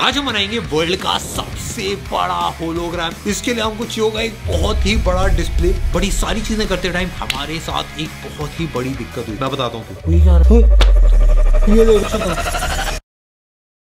आज हम बनाएँगे वर्ल्ड का सबसे बड़ा होलोग्राम इसके लिए हमको चाहिए होगा एक बहुत ही बड़ा डिस्प्ले बड़ी सारी चीज़ें करते टाइम हमारे साथ एक बहुत ही बड़ी दिक्कत हुई। मैं बताता हूँ।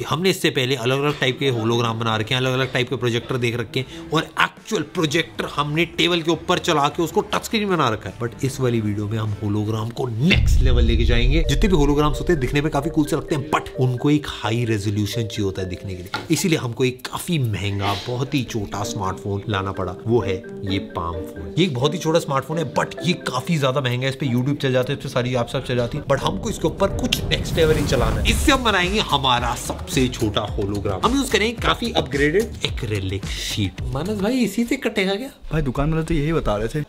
हमने इससे पहले अलग अलग टाइप के होलोग्राम बना रखे हैं अलग अलग टाइप के प्रोजेक्टर देख रखे हैं और एक्चुअल प्रोजेक्टर हमने टेबल के ऊपर चला के उसको टच स्क्रीन बना रखा है। बट इस वाली वीडियो में हम होलोग्राम को नेक्स्ट लेवल लेके जाएँगे। जितने भी होलोग्राम्स होते हैं, दिखने में काफ़ी कूल से लगते हैं बट उनको एक हाई रेजोल्यूशन चाहिए होता है दिखने के लिए। इसीलिए हमको एक काफ़ी महँगा, बहुत ही छोटा स्मार्टफ़ोन लाना पड़ा। वो है ये पाम फ़ोन ये एक बहुत ही छोटा स्मार्टफ़ोन है बट ये काफ़ी ज़्यादा महँगा है। इस पर यूट्यूब चल जाते हैं सारी आप सब चल जाती है। बट हमको इसके ऊपर कुछ नेक्स्ट लेवल ही चलाना है। इससे हम बनाएँगे हमारा सबसे छोटा होलोग्राम हम यूज़ करेंगे काफ़ी अपग्रेडेड एक्रेलिक शीट मानस भाई इसी से कटेगा क्या? भाई दुकान वाले तो यही बता रहे थे।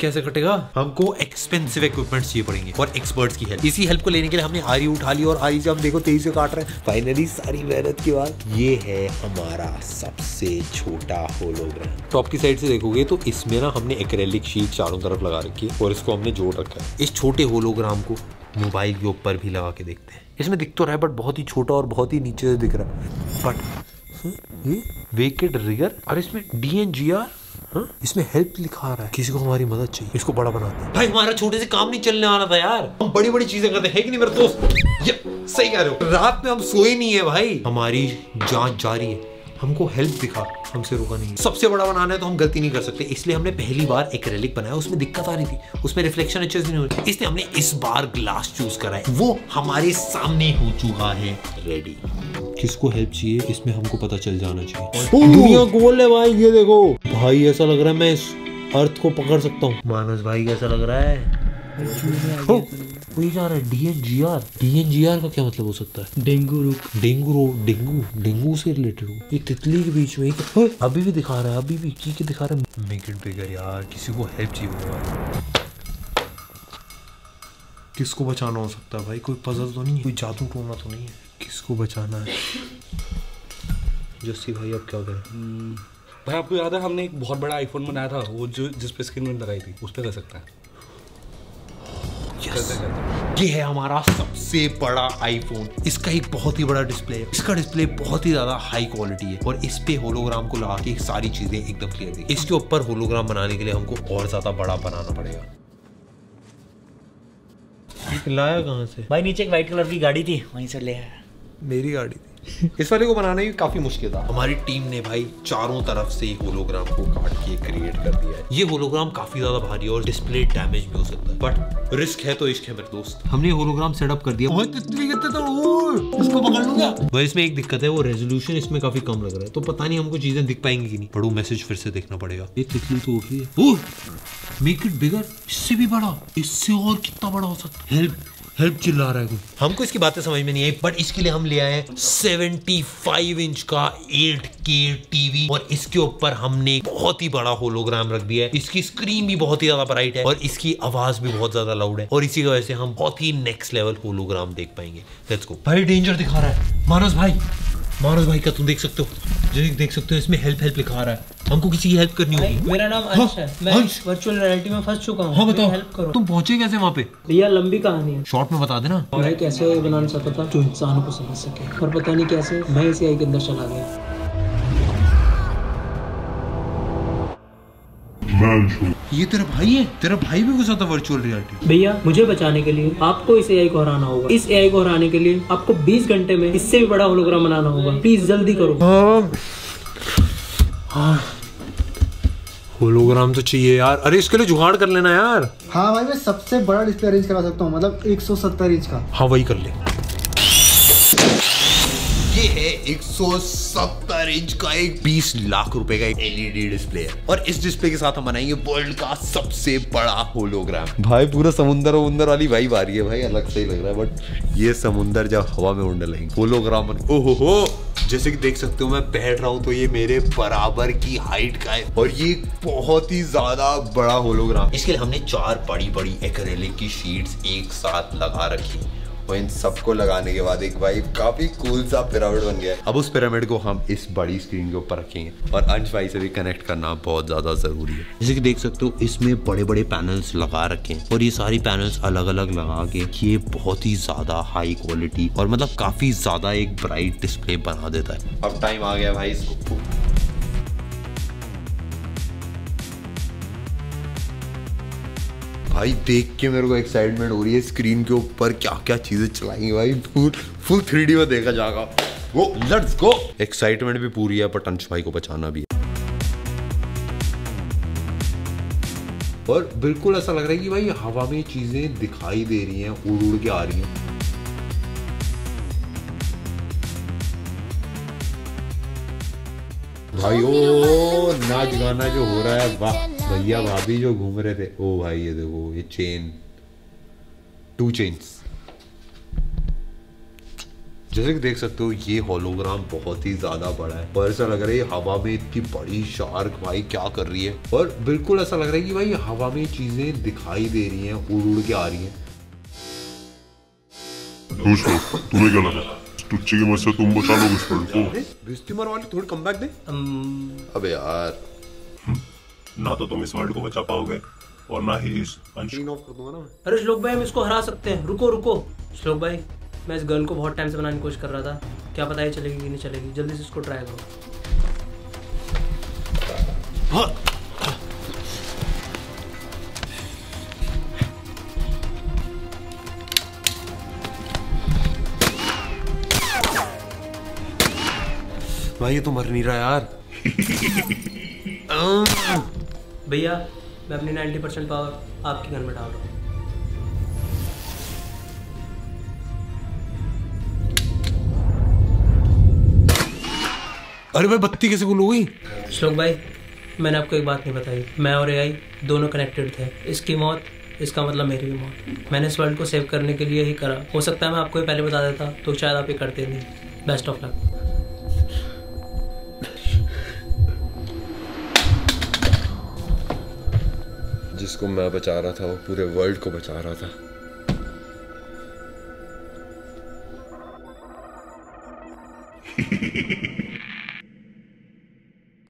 कैसे कटेगा? हमको एक्सपेंसिव इक्विपमेंट चाहिए पड़ेंगे और एक्सपर्ट्स की हेल्प इसी हेल्प को लेने के लिए हमने आरी उठा ली और आरी से हम देखो तेज़ी से काट रहे हैं। फाइनली सारी मेहनत के बाद। ये है हमारा सबसे छोटा होलोग्राम टॉप की साइड से देखोगे तो इसमें ना हमने एक्रेलिक शीट चारों तरफ़ लगा रखी है और इसको हमने जोड़ रखा है। इस छोटे होलोग्राम को मोबाइल के ऊपर भी लगा के देखते हैं। इसमें दिख तो रहा है बट बहुत ही छोटा और बहुत ही नीचे से दिख रहा है। बट ये वेकेड रिगर और इसमें डी एन जी आर इसमें हेल्प लिखा रहा है। किसी को हमारी मदद चाहिए। इसको बड़ा बनाते हैं। भाई हमारा छोटे से काम नहीं चलने वाला था यार। हम बड़ी बड़ी चीज़ें करते हैं कि नहीं मेरे दोस्त? ये सही कह रहे हो। रात में हम सोए नहीं है भाई। हमारी जाँच जारी है। हमको हेल्प दिखा हमसे रुका नहीं सबसे बड़ा बनाना है तो हम गलती नहीं कर सकते इसलिए हमने पहली बार एक्रेलिक बनाया उसमें दिक्कत आ रही थी उसमें रिफ्लेक्शन अच्छे से नहीं हो रही इसलिए हमने इस बार ग्लास चूज़ करा है। वो हमारे सामने हो चुका है। रेडी किसको हेल्प चाहिए? इसमें हमको पता चल जाना चाहिए। दुनिया गोल है भाई ये देखो। भाई ऐसा लग रहा है मैं इस अर्थ को पकड़ सकता हूँ। मानस भाई कैसा लग रहा हो, वही जा रहा है? डीएनजीआर डीएनजीआर का क्या मतलब हो सकता है? डेंगू रुक डेंगू रो डेंगू डेंगू से रिलेटेड हो। ये तितली के बीच में एक अभी भी दिखा रहा है अभी भी की के दिखा रहा है। मेक इट बिगर यार किसी को हेल्प चाहिए होगा। किसको बचाना हो सकता है भाई? कोई पजल तो नहीं है? कोई जादू टोना तो नहीं है? किसको बचाना है? जस्सी भाई अब क्या करें? भाई आपको याद है हमने एक बहुत बड़ा आईफोन बनाया था? वो जो जिस पे स्क्रीन में लगाई थी। उस पर कर सकता है। Yes. ये है हमारा सबसे बड़ा आईफोन इसका एक बहुत ही बड़ा डिस्प्ले है। इसका डिस्प्ले बहुत ही ज़्यादा हाई क्वालिटी है। और इस पे होलोग्राम को लगा के सारी चीज़ें एकदम क्लियर दी इसके ऊपर होलोग्राम बनाने के लिए हमको और ज़्यादा बड़ा बनाना पड़ेगा। लाया कहा से? भाई नीचे एक व्हाइट कलर की गाड़ी थी। वहीं से ले आया। मेरी गाड़ी थी। इस वाले को बनाना भी काफ़ी मुश्किल था। हमारी टीम ने भाई चारों तरफ़ से होलोग्राम को काट के क्रिएट कर दिया है। ये होलोग्राम काफ़ी ज़्यादा भारी है और डिस्प्ले डैमेज भी हो सकता है। बट रिस्क है तो इश्क है मेरे दोस्त। हमने होलोग्राम सेटअप कर दिया। इसको पकड़ लूँगा। भाई इसमें एक दिक्कत है वो रेजोल्यूशन इसमें काफ़ी कम लग रहा है। तो पता नहीं हमको चीज़ें दिख पाएँगी कि नहीं। पढ़ू मैसेज फिर से देखना पड़ेगा। ये तितली तो उठ रही है। मेक इट बिगर इससे भी बड़ा इससे और कितना बड़ा हो सकता है? हेल्प हेल्प चिल्ला रहा है कोई? हमको इसकी बातें समझ में नहीं आई बट इसके लिए हम ले आए 75 इंच का एट के टीवी और इसके ऊपर हमने बहुत ही बड़ा होलोग्राम रख दिया है। इसकी स्क्रीन भी बहुत ही ज़्यादा ब्राइट है और इसकी आवाज़ भी बहुत ज़्यादा लाउड है और इसी की वजह से हम बहुत ही नेक्स्ट लेवल होलोग्राम देख पाएँगे। लेट्स गो भाई डेंजर दिखा रहा है। मानस भाई मानस भाई का तुम देख सकते हो? जो देख सकते हो इसमें हेल्प हेल्प लिखा रहा है। हमको किसी की हेल्प करनी होगी। मेरा नाम अंश है मैं वर्चुअल रियलिटी में फंस चुका हूँ हाँ बताओ। हेल्प करो। तुम पहुँचे कैसे वहाँ पे? भैया लंबी कहानी है। शॉर्ट में बता देना। मैं कैसे बनाना चाहता था? जो इंसानों को समझ सके। पर पता नहीं कैसे मैं इसी आई के अंदर चला गया। ये तेरा भाई है? तेरा भाई भी घुसा था वर्चुअल रियलिटी भैया मुझे बचाने के लिए आपको इस एआई को हराना होगा। इस एआई को हराने के लिए आपको 20 घंटे में इससे भी बड़ा होलोग्राम बनाना होगा। प्लीज़ जल्दी करो। होलोग्राम तो चाहिए यार। अरे इसके लिए जुगाड़ कर लेना यार। हाँ भाई मैं सबसे बड़ा डिस्प्ले अरेंज करा सकता हूँ मतलब 170 इंच का। हाँ वही कर ले। ये है 170 इंच का एक 20 लाख रुपए का एक एलईडी डिस्प्ले। है और इस डिस्प्ले के साथ हम बनाएँगे वर्ल्ड का सबसे बड़ा होलोग्राम भाई पूरा समुंदर वमुंदर वाली वाइब आ रही है भाई अलग से ही लग रहा है बट ये समुंदर जब हवा में उड़ने लगेंगे होलोग्राम ओहो हो जैसे कि देख सकते हो मैं बैठ रहा हूँ तो ये मेरे बराबर की हाइट का है और ये बहुत ही ज़्यादा बड़ा होलोग्राम इसके लिए हमने चार बड़ी बड़ी एक्रेलिक की शीट्स एक साथ लगा रखी। और इन सबको लगाने के बाद एक भाई काफ़ी कूल सा पिरामिड बन गया। है अब उस पिरामिड को हम इस बड़ी स्क्रीन के ऊपर रखेंगे और अंश भाई से भी कनेक्ट करना बहुत ज़्यादा ज़रूरी है। जैसे कि देख सकते हो इसमें बड़े बड़े पैनल्स लगा रखे हैं और ये सारी पैनल्स अलग अलग लगा के ये बहुत ही ज़्यादा हाई क्वालिटी और मतलब काफ़ी ज़्यादा एक ब्राइट डिस्प्ले बना देता है। अब टाइम आ गया भाई इसको। भाई देख के मेरे को एक्साइटमेंट हो रही है स्क्रीन के ऊपर क्या क्या चीज़ें चलाएँगे भाई। फुल फुल थ्री में देखा जाएगा। वो लेट्स गो एक्साइटमेंट भी पूरी है पर अंश भाई को बचाना भी है। और बिल्कुल ऐसा लग रहा है कि भाई हवा में चीज़ें दिखाई दे रही हैं उड़ उड़ के आ रही हैं। भाई ओ नाच गाना जो हो रहा है वाह भैया भाभी जो घूम रहे थे। ओ भाई ये देखो ये चेन टू चेन्स जैसे कि देख सकते हो ये होलोग्राम बहुत ही ज़्यादा बड़ा है। पर ऐसा लग रहा है ये हवा में इतनी बड़ी शार्क भाई क्या कर रही है? और बिल्कुल ऐसा लग रहा है कि भाई हवा में चीज़ें दिखाई दे रही हैं उड़ उड़ के आ रही हैं। तुम्हें क्या लगा? टुच्चे की से तुम बचा लोगे इस वर्ल्ड को। बेइज्जती मार वाली थोड़ी कमबैक दे। अबे यार। ना तो तुम इस वर्ल्ड को बचा पाओगे और ना ही इस अंश ऑफ़ कर दूँगा ना मैं। अरे श्लोक भाई हम इसको हरा सकते हैं। रुको रुको। श्लोक भाई मैं इस गर्ल को बहुत टाइम से बनाने की कोशिश कर रहा था। क्या पता ये चलेगी कि नहीं चलेगी? जल्दी से इसको ट्राई करो। भाई ये तो मर नहीं रहा यार। भैया मैं अपनी 90% परसेंट पावर आपके गन में डाल रहा हूँ। अरे भाई बत्ती कैसे गुल हो गई? श्लोक भाई मैंने आपको एक बात नहीं बताई। मैं और एआई दोनों कनेक्टेड थे। इसकी मौत इसका मतलब मेरी भी मौत। मैंने इस वर्ल्ड को सेव करने के लिए ही करा। हो सकता है मैं आपको ये पहले बता देता तो शायद आप ये करते नहीं। बेस्ट ऑफ़ लक जिसको मैं बचा रहा था वो पूरे वर्ल्ड को बचा रहा था।